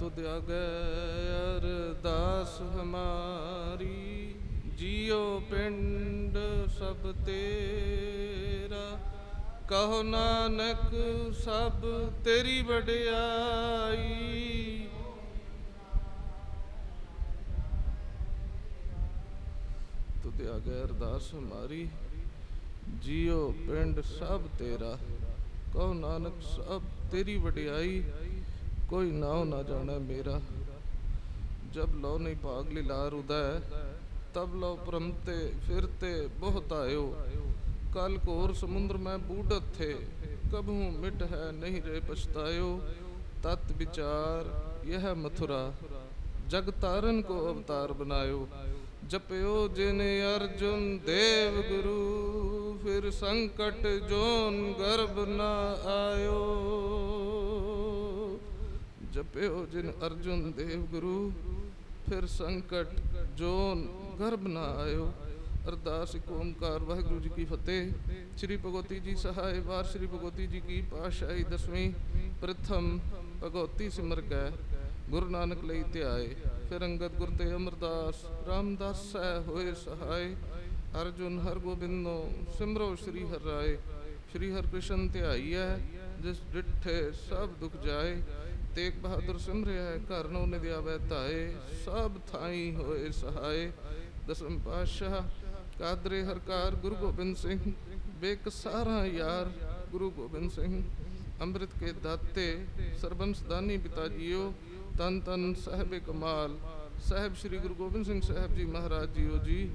ਤੁਧ ਆਗੇ ਅਰਦਾਸ ਹਮਾਰੀ ਜਿਉ ਪਿੰਡ ਸਭ ਤੇਰਾ। ਕਹੋ ਨਾਨਕ ਸਭ ਤੇਰੀ ਵਡਿਆਈ। ਤੁਧ ਆਗੇ ਅਰਦਾਸ ਹਮਾਰੀ ਜਿਉ ਪਿੰਡ ਸਭ ਤੇਰਾ। ਕਹੋ ਨਾਨਕ ਸਭ ਤੇਰੀ ਵਡਿਆਈ। ਕੋਈ ਨਾਉ ਨਾ ਜਾਣੈ ਮੇਰਾ ਜਬ ਲੋ ਨਹੀਂ ਭਾਗ ਲਿਲਾਰ ਉਦੈ ਤਬ ਲੋ ਪ੍ਰਮਤੇ ਫਿਰਤੇ ਬਹੁਤ ਆਇਓ ਕਲ ਘੋਰ ਸਮੁੰਦਰ ਮੈਂ ਬੂਡਤ ਥੇ ਕਬਹੂ ਮਿਟ ਹੈ ਨਹੀਂ ਰੇ ਪਛਤਾਇਓ ਤਤ ਵਿਚਾਰ ਯਹ ਮਥੁਰਾ ਜਗ ਤਾਰਨ ਕੋ ਅਵਤਾਰ ਬਨਾਇਓ ਜਪਿਓ ਜਿਨ ਅਰਜੁਨ ਦੇਵ ਗੁਰੂ ਫਿਰ ਸੰਕਟ ਜੋਨ ਗਰਭ ਨਾ ਆਇਓ ਜਪਿਓ ਜਿਨ ਅਰਜੁਨ ਦੇਵ ਗੁਰੂ, ਫਿਰ ਸੰਕਟ ਜੋਨ ਗਰਭ ਨਾ ਆਇਓ। ਅਰਦਾਸ ਇੱਕ ਓੰਕਾਰ ਵਾਹਿਗੁਰੂ ਜੀ ਕੀ ਫਤਿਹ। ਸ੍ਰੀ ਭਗਵਤੀ ਜੀ ਸਹਾਇ ਵਾਰ, ਸ੍ਰੀ ਭਗਵਤੀ ਜੀ ਕੀ ਪਾਸ਼ਾਹੀ ਦਸਵੀਂ, ਪ੍ਰਥਮ ਭਗਵਤੀ ਸਿਮਰ ਕੈ। ਗੁਰੂ ਨਾਨਕ ਲਈ ਧਿਆਏ, ਫਿਰ ਅੰਗਦ ਗੁਰ ਤੇ ਅਮਰਦਾਸ, ਰਾਮਦਾਸ ਸਹਿ ਹੋਏ ਸਹਾਇ ਅਰਜੁਨ ਹਰ ਗੋਬਿੰਦੋ ਸਿਮਰੋ ਸ੍ਰੀ ਹਰਿ ਰਾਏ। ਸ੍ਰੀ ਹਰਿ ਕ੍ਰਿਸ਼ਨ ਹੈ, ਜਿਸ ਡਿਠੇ ਸਭ ਦੁਖ ਜਾਏ। ਤੇਗ ਬਹਾਦਰ ਸਿਮਰਿਆ ਘਰ ਨੋ ਨਿਦਿਆਵੈ ਧਾਏ, ਸਭ ਥਾਈ ਹੋਏ ਸਹਾਇ ਦਸਮ ਪਾਤਸ਼ਾਹ ਕਾਦਰੇ ਹਰਕਾਰ ਗੁਰੂ ਗੋਬਿੰਦ ਸਿੰਘ ਬੇਕ ਯਾਰ ਗੁਰੂ ਗੋਬਿੰਦ ਸਿੰਘ। ਅੰਮ੍ਰਿਤ ਕੇ ਦਾਤੇ ਸਰਬੰਸ ਪਿਤਾ ਜੀਓ, ਤਨ ਤਨ ਸਾਹਿਬ ਕਮਾਲ ਸਾਹਿਬ ਸ੍ਰੀ ਗੁਰੂ ਗੋਬਿੰਦ ਸਿੰਘ ਸਾਹਿਬ ਜੀ ਮਹਾਰਾਜ ਜੀਓ ਜੀ,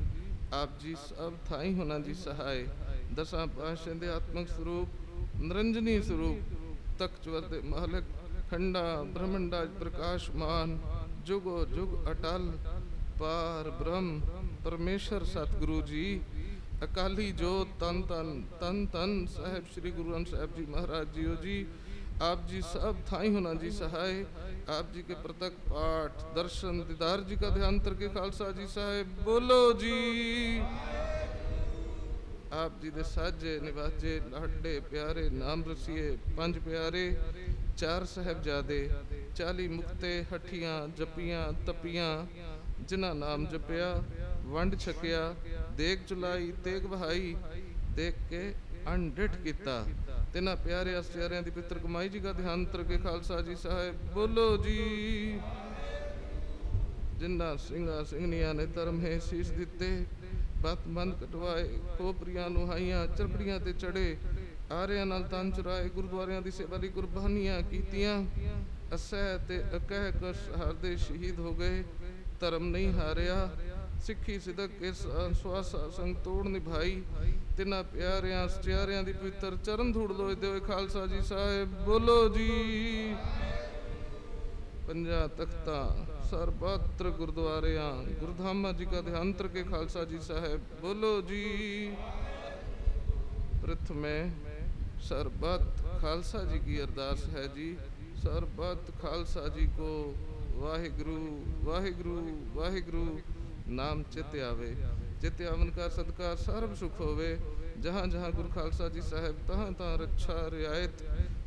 ਆਪ ਜੀ ਸਭ ਥਾਈ ਹੋਣਾ ਜੀ ਸਹਾਇ ਦਸਾਂ ਪਾਤਸ਼ਾਹ ਦੇ ਆਤਮਿਕ ਸਰੂਪ, ਨਿਰੰਜਨੀ ਸਰੂਪ, ਤਖਤ ਦੇ ਮਾਲਕ ਖੰਡਾ ਬ੍ਰਹਮੰਡਾ ਪ੍ਰਕਾਸ਼ਮਾਨ, ਜੁਗੋ ਜੁਗ ਅਟਲ, ਪਾਰ ਬ੍ਰਹਮ, ਪਰਮੇਸ਼ਰ ਸਤਿਗੁਰੂ ਜੀ, ਅਕਾਲੀ ਜੋਤ ਤਨ ਤਨ ਤਨ ਤਨ, ਸਾਹਿਬ ਸ੍ਰੀ ਗੁਰੂ ਗ੍ਰੰਥ ਸਾਹਿਬ ਜੀ ਮਹਾਰਾਜ ਜੀਓ ਜੀ, ਆਪ ਜੀ ਸਭ ਥਾਈ ਹੋਣਾ ਜੀ ਸਹਾਇ ਆਪ ਜੀ ਕੇ ਪ੍ਰਤਕ ਪਾਠ, ਦਰਸ਼ਨ, ਦੀਦਾਰ ਜੀ ਕਾ ਧਿਆਨ ਤਰ ਕੇ ਖਾਲਸਾ ਜੀ ਸਾਹਿਬ ਬੋਲੋ ਜੀ। ਆਪ ਜੀ ਦੇ ਸਾਜੇ ਨਿਵਾਜੇ, ਲਾਡੇ, ਪਿਆਰੇ, ਨਾਮ ਰਸੀਏ, ਪੰਜ ਪਿਆਰੇ ਚਾਰ ਸਹਿਬਜ਼ਾਦੇ 40 ਮੁਕਤੇ, ਹਠੀਆਂ, ਜਪੀਆਂ, ਤਪੀਆਂ, ਜਿਨ੍ਹਾਂ ਨਾਮ ਜਪਿਆ, ਵੰਡ ਛਕਿਆ ਦੇਖ ਚੁਲਾਈ, ਤੇਗ ਵਹਾਈ, ਦੇਖ ਕੇ ਅਣਡਿਠ ਕੀਤਾ। ਤਿਨਾਂ ਪਿਆਰੇ ਅਸਿਆਰਿਆਂ ਦੀ ਪਿੱਤਰ ਕਮਾਈ ਜੀ ਦਾ ਧਿਆਨ ਤਰ ਕੇ ਖਾਲਸਾ ਜੀ ਸਾਹਿਬ ਬੋਲੋ ਜੀ। ਜਿੰਨਾ ਸਿੰਘਾਂ ਸਿੰਘਨੀਆਂ ਨੇ ਧਰਮ ਹੈ ਸੀਸ ਦਿੱਤੇ, ਬਤ ਮਨ ਕਟਵਾਏ ਕੋਪਰੀਆਂ ਨੂੰ ਹਾਈਆਂ ਚਰਪੜੀਆਂ ਤੇ ਚੜੇ ਆਰਿਆਂ ਨਾਲ ਤਨ ਚੁਰਾਏ, ਗੁਰਦੁਆਰਿਆਂ ਦੀ ਸੇਵਾ ਲਈ ਕੁਰਬਾਨੀਆਂ ਕੀਤੀਆਂ। ਅਸਹਿ ਤੇ ਅਕਹਿ ਕਸ ਹਰਦੇ ਸ਼ਹੀਦ ਹੋ ਗਏ। ਧਰਮ ਨਹੀਂ ਹਾਰਿਆ। ਸਿੱਖੀ ਸਿਦਕ ਕੇ ਸਵਾਸਾ ਸੰਗ ਨਿਭਾਈ। ਤਿੰਨਾਂ ਪਿਆਰਿਆਂ, ਸਚਿਆਰਿਆਂ ਦੀ ਪਵਿੱਤਰ ਚਰਨ ਧੂੜ ਲੋਇਦੇ ਹੋਏ ਖਾਲਸਾ ਜੀ ਸਾਹਿਬ। ਬੋਲੋ ਜੀ। ਪੰਜਾ ਤਖਤਾਂ ਸਰਬੱਤਰ ਗੁਰਦੁਆਰਿਆਂ, ਗੁਰਧਾਮਾ ਜੀ ਕਾ ਧਿਆਨ ਕੇ ਖਾਲਸਾ ਜੀ ਸਾਹਿਬ। ਬੋਲੋ ਜੀ। ਪ੍ਰਥਮੇ ਸਰਬਤ ਖਾਲਸਾ ਜੀ ਕੀ ਅਰਦਾਸ ਹੈ ਜੀ। ਸਰਬੱਤ ਖਾਲਸਾ ਜੀ ਕੋ ਵਾਹਿਗੁਰੂ ਵਾਹਿਗੁਰੂ ਵਾਹਿਗੁਰੂ, ਨਾਮ ਚਿਤ ਆਵੇ ਚਿਤ ਆਵਨ ਕਾ ਸਦਕਾ ਸਰਬ ਸੁਖ ਹੋਵੇ। ਜਹਾਂ ਜਹਾਂ ਗੁਰੂ ਖਾਲਸਾ ਜੀ ਸਾਹਿਬ ਤਹਾਂ ਤਹਾਂ ਰੱਛਾ ਰਿਆਇਤ।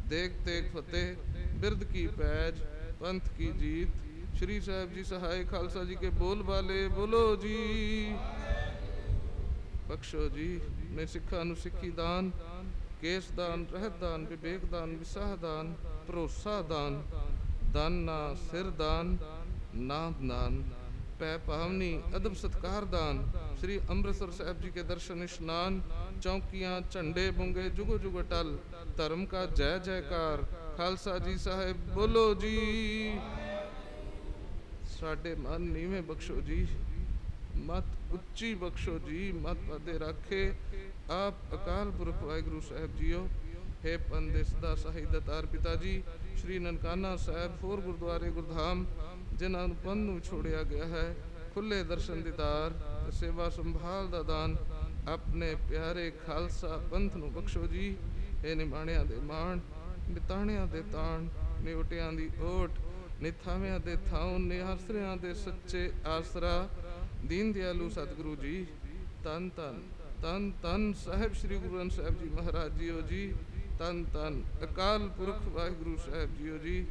ਦੇਖ ਤੇਗ ਫਤਿਹ ਬਿਰਦ ਕੀ ਪੈਜ, ਪੰਥ ਕੀ ਜੀਤ। ਸ਼੍ਰੀ ਸਾਹਿਬ ਜੀ ਸਹਾਇ ਖਾਲਸਾ ਜੀ ਕੇ ਬੋਲ ਵਾਲੇ, ਬੋਲੋ ਜੀ। ਬਖਸ਼ੋ ਜੀ ਨੇ ਸਿੱਖਾਂ ਨੂੰ ਸਿੱਖੀ ਦਾਨ। ਕੇਸ ਦਾਨ ਰਹਿਤ ਦਾਨ ਵਿਵੇਕ ਦਾਨ ਵਿਸਾਹ ਦਾਨ ਭਰੋਸਾ ਦਾਨ ਦਾਨਾ ਸਿਰ ਦਾਨ ਨਾਮ ਦਾਨ ਪੈ ਪਾਵਨੀ ਅਦਬ ਸਤਕਾਰ ਦਾਨ ਸ੍ਰੀ ਅੰਮ੍ਰਿਤਸਰ ਸਾਹਿਬ ਜੀ ਕੇ ਦਰਸ਼ਨ ਇਸ਼ਨਾਨ, ਚੌਕੀਆਂ, ਝੰਡੇ ਬੁੰਗੇ, ਜੁਗੋ ਜੁਗ ਟਲ, ਧਰਮ ਕਾ ਜੈ ਜੈਕਾਰ, ਖਾਲਸਾ ਜੀ ਸਾਹਿਬ ਬੋਲੋ ਜੀ। ਸਾਡੇ ਮਨ ਨੀਵੇਂ ਬਖਸ਼ੋ ਜੀ। ਮਤ ਉੱਚੀ ਬਖਸ਼ੋ ਜੀ, ਮਤ ਪਦੇ ਰੱਖੇ। ਆਪ ਅਕਾਲ ਪੁਰਖ ਵਾਹਿਗੁਰੂ ਸਾਹਿਬ ਜੀਓ। ਹੈ ਪੰਦੇ ਸਦਾ ਸਹੀਦਤਾਰ ਪਿਤਾ ਜੀ, ਸ਼੍ਰੀ ਨਨਕਾਨਾ ਸਾਹਿਬ ਹੋਰ ਗੁਰਦੁਆਰੇ ਗੁਰਧਾਮ, ਜਿਨ੍ਹਾਂ ਨੂੰ ਪੰਨ ਨੂੰ ਛੋੜਿਆ ਗਿਆ ਹੈ, ਖੁੱਲੇ ਦਰਸ਼ਨ ਦੀਦਾਰ ਸੇਵਾ ਸੰਭਾਲ ਦਾ ਦਾਨ, ਆਪਣੇ ਪਿਆਰੇ ਖਾਲਸਾ ਪੰਥ ਨੂੰ ਬਖਸ਼ੋ ਜੀ। ਇਹ ਨਿਮਾਣਿਆਂ ਦੇ ਮਾਣ, ਨਿਤਾਣਿਆਂ ਦੇ ਤਾਣ, ਨਿਉਟਿਆਂ ਦੀ ਓਟ, ਨਿਥਾਵਿਆਂ ਦੇ ਥਾਉ ਨਿਆਸਰਿਆਂ ਦੇ ਸੱਚੇ ਆਸਰਾ ਦੀਨ ਦਿਆਲੂ ਸਤਿਗੁਰੂ ਜੀ ਤਨ ਤਨ ਤਨ ਤਨ ਸਾਹਿਬ ਸ੍ਰੀ ਗੁਰੂ ਗ੍ਰੰਥ ਸਾਹਿਬ ਜੀ ਮਹਾਰਾਜ ਜੀਓ ਜੀ ਤਨ ਤਨ ਅਕਾਲ ਪੁਰਖ ਵਾਹਿਗੁਰੂ ਸਾਹਿਬ ਜੀਓ ਜੀ।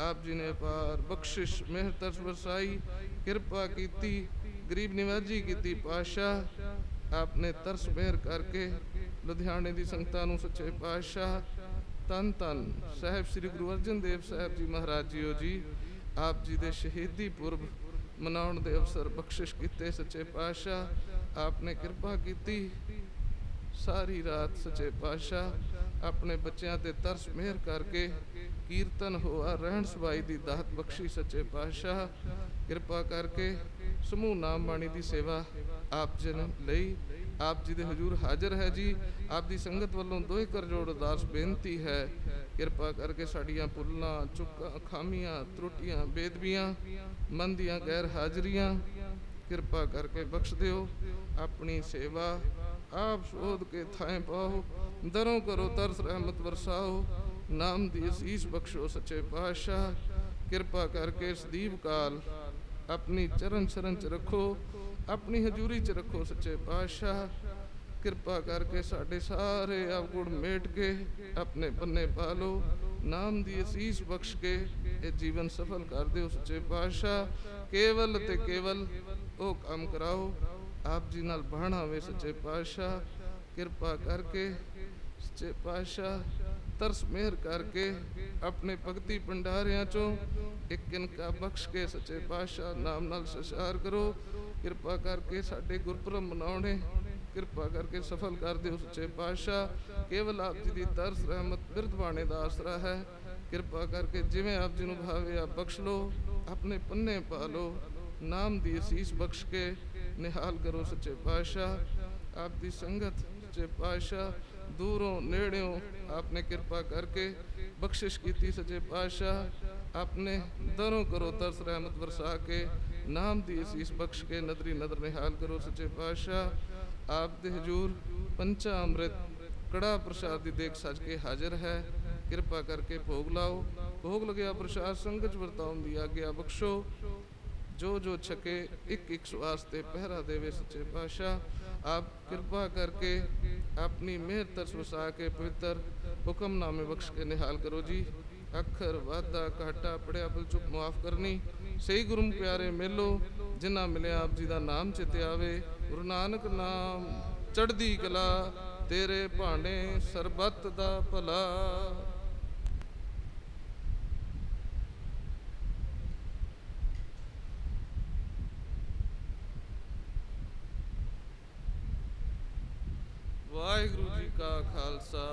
ਆਪ ਜੀ ਨੇ ਅਪਾਰ ਬਖਸ਼ਿਸ਼, ਮਿਹਰ, ਤਰਸ ਵਰਸਾਈ, ਕਿਰਪਾ ਕੀਤੀ, ਗਰੀਬ ਨਿਵਾਜੀ ਕੀਤੀ ਪਾਸ਼ਾ ਆਪ ਨੇ ਤਰਸ ਮਿਹਰ ਕਰਕੇ ਲੁਧਿਆਣੇ ਦੀ ਸੰਗਤਾਂ ਨੂੰ ਸੱਚੇ ਪਾਤਸ਼ਾਹ ਤਨ ਤਨ ਸਾਹਿਬ ਸ੍ਰੀ ਗੁਰੂ ਅਰਜਨ ਦੇਵ ਸਾਹਿਬ ਜੀ ਮਹਾਰਾਜ ਜੀਓ ਜੀ, ਆਪ ਜੀ ਦੇ ਸ਼ਹੀਦੀ ਪੁਰਬ ਮਨਾਉਣ ਦੇ ਅਵਸਰ ਬਖਸ਼ਿਸ਼ ਕੀਤੇ ਸੱਚੇ ਪਾਤਸ਼ਾਹ ਆਪ ਕਿਰਪਾ ਕੀਤੀ। ਸਾਰੀ ਰਾਤ ਸੱਚੇ ਪਾਤਸ਼ਾਹ, ਆਪਣੇ ਬੱਚਿਆਂ ਤੇ ਤਰਸ ਮਿਹਰ ਕਰਕੇ ਕੀਰਤਨ ਹੋਆ, ਰਹਿਣ ਸਵਾਈ ਦੀ ਦਾਤ ਬਖਸ਼ੀ ਸੱਚੇ ਪਾਤਸ਼ਾਹ। ਕਿਰਪਾ ਕਰਕੇ ਸਮੂਹ ਨਾਮ ਬਾਣੀ ਦੀ ਸੇਵਾ ਆਪ ਜਨ ਲਈ। ਆਪ ਜੀ ਦੇ ਹਜ਼ੂਰ ਹਾਜ਼ਰ ਹੈ ਜੀ। ਆਪ ਦੀ ਸੰਗਤ ਵੱਲੋਂ ਦੋਹੇ ਕਰ ਜੋੜ ਅਰਦਾਸ ਬੇਨਤੀ ਹੈ ਕਿਰਪਾ ਕਰਕੇ ਸਾਡੀਆਂ ਪੁੱਲਾਂ, ਚੁੱਕਾਂ ਖਾਮੀਆਂ ਤਰੁੱਟੀਆਂ, ਬੇਦਬੀਆਂ ਮਨ ਦੀਆਂ ਗੈਰ ਹਾਜ਼ਰੀਆਂ ਕਿਰਪਾ ਕਰਕੇ ਬਖਸ਼ ਦਿਓ। ਆਪਣੀ ਸੇਵਾ ਆਪ ਸੋਧ ਕੇ ਥਾਂ ਪਾਓ। ਦਰੋਂ ਕਰੋ ਤਰਸ ਰਹਿਮਤ ਵਰਸਾਓ। ਨਾਮ ਦੀ ਅਸੀਸ ਬਖਸ਼ੋ ਸੱਚੇ ਪਾਤਸ਼ਾਹ। ਕਿਰਪਾ ਕਰਕੇ ਸਦੀਪ ਕਾਲ ਆਪਣੀ ਚਰਨ ਚਰਨ ਚ ਰੱਖੋ। ਆਪਣੀ ਹਜ਼ੂਰੀ ਚ ਰੱਖੋ ਸੱਚੇ ਪਾਤਸ਼ਾਹ। ਕਿਰਪਾ ਕਰਕੇ ਸਾਡੇ ਸਾਰੇ ਅਵਗੁਣ ਮੇਟ ਕੇ ਆਪਣੇ ਪੰਨੇ ਪਾ ਲਓ। ਨਾਮ ਦੀ ਅਸੀਸ ਬਖਸ਼ ਕੇ ਇਹ ਜੀਵਨ ਸਫਲ ਕਰ ਦਿਓ ਸੱਚੇ ਪਾਤਸ਼ਾਹ। ਕੇਵਲ ਤੇ ਕੇਵਲ ਉਹ ਕੰਮ ਕਰਾਓ। ਆਪ ਜੀ ਨਾਲ ਬਾਣਾ ਵੇ ਸੱਚੇ ਪਾਤਸ਼ਾਹ। ਕਿਰਪਾ ਕਰਕੇ ਸੱਚੇ ਪਾਤਸ਼ਾਹ, ਤਰਸ ਮਿਹਰ ਕਰਕੇ ਆਪਣੇ ਭਗਤੀ ਭੰਡਾਰਿਆਂ ਚੋਂ ਇੱਕ ਇਨਕਾ ਬਖਸ਼ ਕੇ ਸੱਚੇ ਪਾਤਸ਼ਾਹ ਨਾਮ ਨਾਲ ਸਸ਼ਾਰ ਕਰੋ। ਕਿਰਪਾ ਕਰਕੇ ਸਾਡੇ ਗੁਰਪੁਰਬ ਮਨਾਉਣੇ। ਕਿਰਪਾ ਕਰਕੇ ਸਫਲ ਕਰ ਦਿਓ ਸੱਚੇ ਪਾਤਸ਼ਾਹ। ਕੇਵਲ ਆਪ ਜੀ ਦੀ ਤਰਸ, ਰਹਿਮਤ ਬਿਰਧ ਦਾ ਆਸਰਾ ਹੈ। ਕਿਰਪਾ ਕਰਕੇ ਜਿਵੇਂ ਆਪ ਜੀ ਨੂੰ ਭਾਵੇ, ਆਪ ਬਖਸ਼ ਲਓ, ਆਪਣੇ ਪੰਨੇ ਪਾ ਲਓ। ਨਾਮ ਦੀ ਅਸੀਸ ਬਖਸ਼ ਕੇ ਨਿਹਾਲ ਕਰੋ ਸੱਚੇ ਪਾਤਸ਼ਾਹ। ਆਪ ਦੀ ਸੰਗਤ, ਸੱਚੇ ਪਾਤਸ਼ਾਹ, ਦੂਰੋਂ ਨੇੜਿਓਂ ਆਪਨੇ ਕਿਰਪਾ ਕਰਕੇ ਬਖਸ਼ਿਸ਼ ਕੀਤੀ ਸੱਚੇ ਪਾਤਸ਼ਾਹ। ਆਪਨੇ ਦਰੋਂ ਕਰੋ ਤਰਸ, ਰਹਿਮਤ ਵਰਸਾ ਕੇ ਨਾਮ ਦੀ ਅਸੀਸ ਬਖਸ਼ ਕੇ ਨਦਰੀ ਨਦਰ ਨਿਹਾਲ ਕਰੋ ਸੱਚੇ ਪਾਤਸ਼ਾਹ। ਆਪ ਦੇ ਹਜੂਰ ਪੰਚਾ ਅੰਮ੍ਰਿਤ, ਕੜਾ ਪ੍ਰਸ਼ਾਦ ਦੀ ਦੇਖ ਸਜ ਕੇ ਹਾਜ਼ਰ ਹੈ। ਕਿਰਪਾ ਕਰਕੇ ਭੋਗ ਲਾਓ। ਭੋਗ ਲਗਿਆ ਪ੍ਰਸ਼ਾਦ ਸੰਗਤ ਵਰਤਾਉਣ ਦੀ ਆਗਿਆ ਬਖਸ਼ੋ। ਜੋ ਜੋ ਛਕੇ, ਇੱਕ ਇੱਕ ਸਵਾਸ ਤੇ ਪਹਿਰਾ ਦੇਵੇ ਸੱਚੇ ਪਾਤਸ਼ਾਹ। ਆਪ ਕਿਰਪਾ ਕਰਕੇ ਆਪਣੀ ਮਿਹਰ ਤਰਸ ਵਸਾ ਕੇ ਪਵਿੱਤਰ ਹੁਕਮਨਾਮੇ ਬਖਸ਼ ਕੇ ਨਿਹਾਲ ਕਰੋ ਜੀ। ਅੱਖਰ ਵਾਦਾ ਘਾਟਾ ਪੜਿਆ ਬਲ ਚੁੱਪ ਮਾਫ ਕਰਨੀ। ਸਹੀ ਗੁਰੂ ਪਿਆਰੇ ਮਿਲੋ। ਜਿਨ੍ਹਾਂ ਮਿਲਿਆ ਆਪ ਜੀ ਦਾ ਨਾਮ ਚਿਤੇ ਆਵੇ, ਗੁਰੂ ਨਾਨਕ ਨਾਮ, ਚੜ੍ਹਦੀ ਕਲਾ, ਤੇਰੇ ਭਾਣੇ ਸਰਬੱਤ ਦਾ ਭਲਾ। ਵਾਹਿਗੁਰੂ ਜੀ ਕਾ ਖਾਲਸਾ,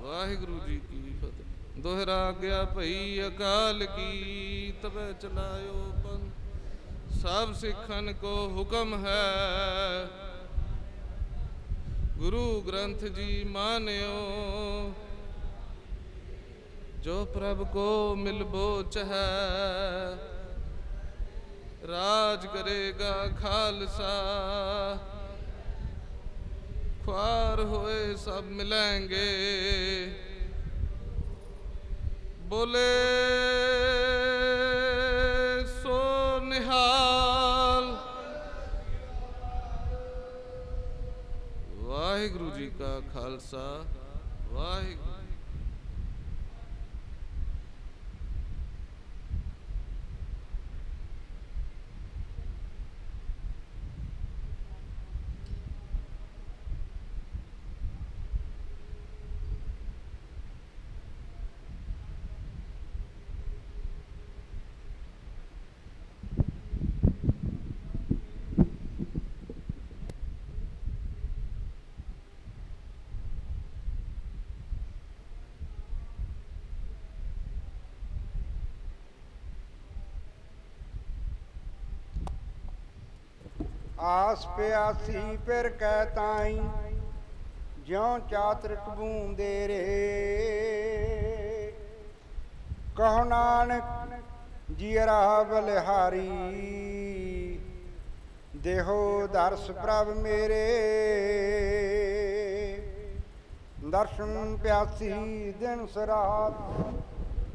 ਵਾਹਿਗੁਰੂ ਜੀ ਕੀ ਫਤਿਹ। ਦੁਹਰਾ ਗਿਆ ਭਈ ਅਕਾਲ ਕੀ ਤਬੇ ਚਲਾਇਓ ਪੰਥ। ਸਭ ਸਿੱਖਨ ਕੋ ਹੁਕਮ ਹੈ ਗੁਰੂ ਗ੍ਰੰਥ ਜੀ ਮਾਨਿਓ ਜੋ ਪ੍ਰਭ ਕੋ ਮਿਲ ਬੋਚ ਹੈ ਰਾਜ ਕਰੇਗਾ ਖਾਲਸਾ ख्वार होए सब मिलेंगे बोले ਖਾਲਸਾ ਵਾਹਿਗੁਰੂ ਆਸ ਪਿਆਸੀ ਫਿਰ ਕਹਿ ਤਾਈ, ਜਿਉ ਚਾਤਰਿਕ ਬੂੰਦੇ ਰੇ। ਕਹੋ ਨਾਨਕ ਜੀਰਾ ਬਲਿਹਾਰੀ, ਦੇਹੋ ਦਰਸ ਪ੍ਰਭ ਮੇਰੇ। ਦਰਸ਼ਨ ਪਿਆਸੀ ਦਿਨ ਸਰਾਤ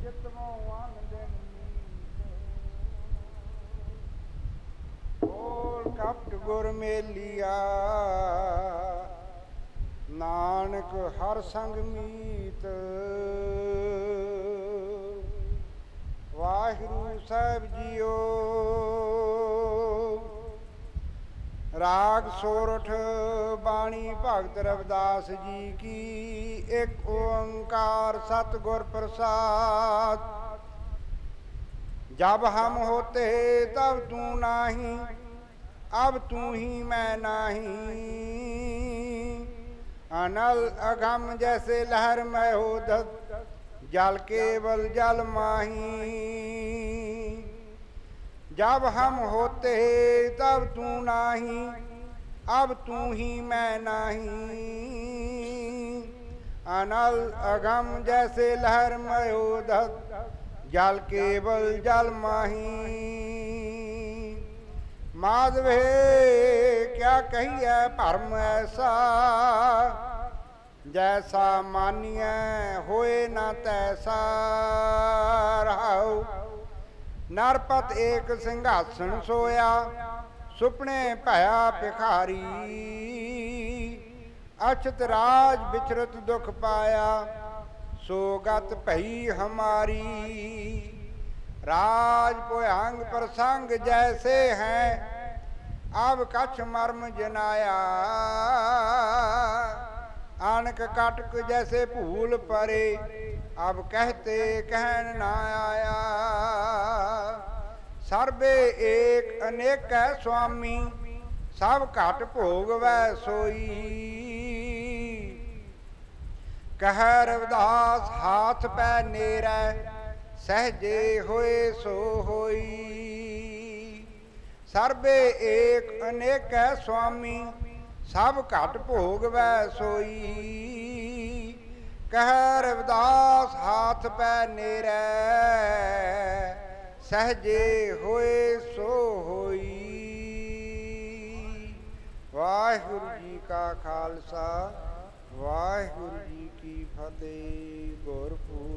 ਜਿਤਮੋ ਆਨ ਦਿਨ ਬੋਲ ਕਪਟ ਗੁਰ ਮੇਲੀਆ। ਨਾਨਕ ਹਰ ਸੰਗ ਮੀਤ। ਵਾਹਿਗੁਰੂ ਸਾਹਿਬ ਜੀਓ। ਰਾਗ ਸੋਰਠ ਬਾਣੀ ਭਗਤ ਰਵਿਦਾਸ ਜੀ ਕੀ ਇੱਕ ਓੰਕਾਰ ਸਤਗੁਰ ਪ੍ਰਸਾਦ। ਜਬ ਹਮ ਹੋਤੇ ਤਬ ਤੂੰ ਨਾਹੀ। अब तू ही मैं नाही अनल अगम जैसे लहर में हो दत जल केवल जल माही जब हम होते तब तू नाही अब तू ही मैं नहीं अनल अगम जैसे लहर में हो दत जल केवल जल माही ਮਾਧਵੇ ਕਿਆ ਕਹੀਐ ਭਰਮ ਐਸਾ? ਜੈਸਾ ਮਾਨੀਐ, ਹੋਏ ਨਾ ਤੈਸਾ। ਰਹਾਉ, ਨਰਪਤ ਏਕ ਸਿੰਘਾਸਣ ਸੋਇਆ, ਸੁਪਨੇ ਭਇਆ ਭਿਖਾਰੀ। ਅਛਤ ਰਾਜ ਵਿਚਰਤ ਦੁਖ ਪਾਇਆ ਸੋਗਤ ਭਈ ਹਮਾਰੀ। ਰਾਜ ਭੋਇੰਗ ਪ੍ਰਸੰਗ ਜੈਸੇ ਹੈ ਆਬ ਕਛ ਮਰਮ ਜਨਾਇਆ। ਆਣਕ ਕਟਕ ਜੈਸੇ ਭੂਲ ਪਰੇ ਅਬ ਕਹਤੇ ਕਹਿਣ ਨਾ ਆਇਆ। ਸਰਬੇ ਏਕ ਅਨੇਕੈ ਸੁਆਮੀ, ਸਭ ਘਟ ਭੋਗ ਵੈ ਸੋਈ। ਕਹਿ ਰਵਦਾਸ, ਹਾਥ ਪੈ ਨੇਰੈ, ਸਹਜੇ ਹੋਏ ਸੋ ਹੋਈ। ਸਰਬੇ ਏਕ ਅਨੇਕੈ ਸੁਆਮੀ, ਸਭ ਘਟ ਭੋਗ ਵੈ ਸੋਈ। ਕਹਿ ਰਵਿਦਾਸ ਹਾਥ ਪੈ ਨੇਰੈ, ਸਹਜੇ ਹੋਏ ਸੋ ਹੋਈ। ਵਾਹਿਗੁਰੂ ਜੀ ਕਾ ਖਾਲਸਾ, ਵਾਹਿਗੁਰੂ ਜੀ ਕੀ ਫਤਿਹ ਗੁਰਪੂਰ